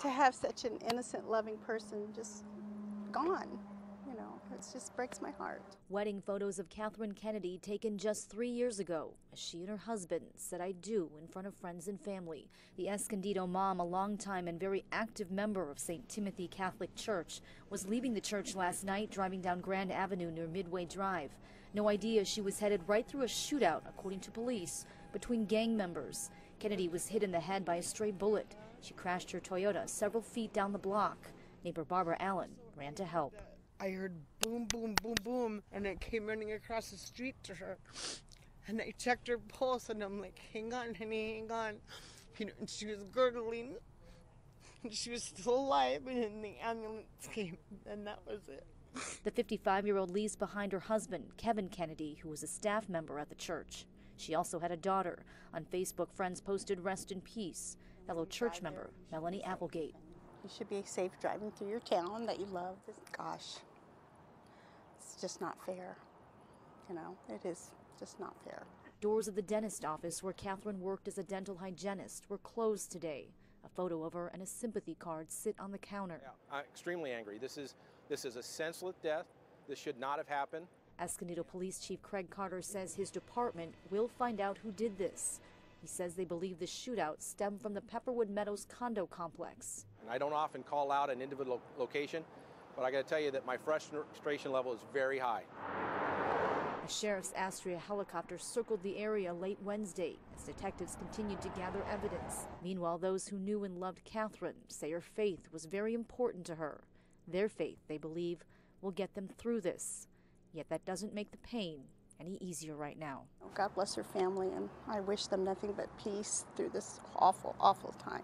to have such an innocent, loving person just gone. You know, it just breaks my heart. Wedding photos of Catherine Kennedy taken just three years ago, as she and her husband said I do in front of friends and family. The Escondido mom, a longtime and very active member of St. Timothy Catholic Church, was leaving the church last night driving down Grand Avenue near Midway Drive. No idea she was headed right through a shootout, according to police, between gang members. Kennedy was hit in the head by a stray bullet. She crashed her Toyota several feet down the block. Neighbor Barbara Allen ran to help. I heard boom, boom, boom, boom, and it came running across the street to her. And I checked her pulse, and I'm like, hang on, honey, hang on. You know, and she was gurgling. And she was still alive, and then the ambulance came, and that was it. The 55 year old leaves behind her husband, Kevin Kennedy, who was a staff member at the church. She also had a daughter. On Facebook, friends posted rest in peace. Fellow church member Melanie Applegate. You should be safe driving through your town that you love. Gosh, it's just not fair. You know, it is just not fair. Doors of the dentist office where Catherine worked as a dental hygienist were closed today. A photo of her and a sympathy card sit on the counter. Yeah, I'm extremely angry. This is this is a senseless death. This should not have happened. Escondido Police Chief Craig Carter says his department will find out who did this. He says they believe the shootout stemmed from the Pepperwood Meadows condo complex. And I don't often call out an individual location, but I got to tell you that my frustration level is very high. A sheriff's Astrea helicopter circled the area late Wednesday as detectives continued to gather evidence. Meanwhile, those who knew and loved Catherine say her faith was very important to her. Their faith, they believe, will get them through this. Yet that doesn't make the pain any easier right now. God bless her family, and I wish them nothing but peace through this awful, awful time.